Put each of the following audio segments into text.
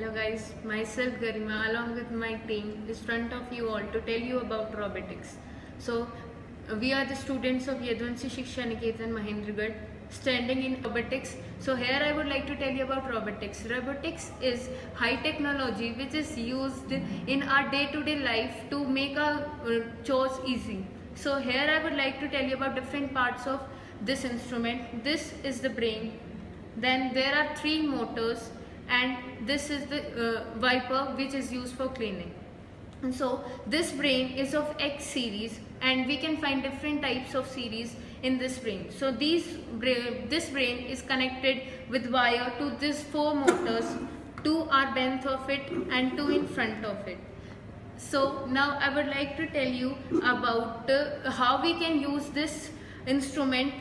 Hello guys, myself Garima along with my team is front of you all to tell you about robotics. So we are the students of Yaduvanshi Shiksha Niketan Mahendragarh standing in robotics. So here I would like to tell you about robotics. Robotics is high technology which is used in our day-to-day life to make our uh, chores easy. So here I would like to tell you about different parts of this instrument. This is the brain. Then there are three motors and this is the uh, wiper which is used for cleaning. And so this brain is of X series and we can find different types of series in this brain. So these this brain is connected with wire to these four motors, two are length of it and two in front of it. So now I would like to tell you about uh, how we can use this instrument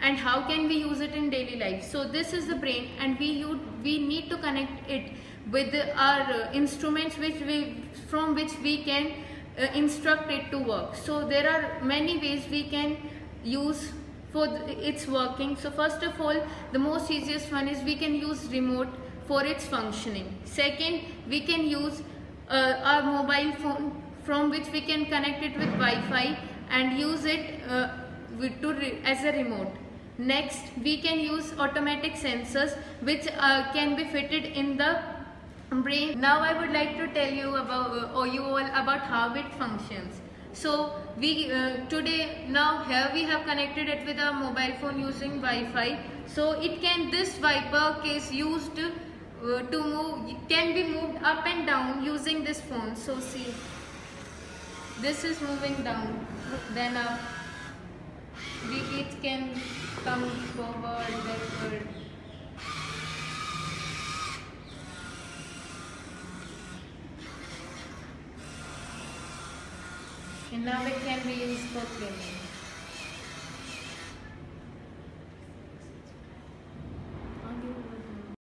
and how can we use it in daily life. So this is the brain and we we need to connect it with our uh, instruments which we from which we can uh, instruct it to work. So there are many ways we can use for its working. So first of all, the most easiest one is we can use remote for its functioning. Second, we can use uh, our mobile phone from which we can connect it with Wi-Fi and use it uh, to as a remote. Next, we can use automatic sensors which uh, can be fitted in the brain. Now I would like to tell you about uh, or you all about how it functions. So we uh, today now here we have connected it with our mobile phone using Wi-Fi. So it can this wiper case used uh, to move can be moved up and down using this phone. So see this is moving down then up. It can come forward backward. And now it can be used for cleaning.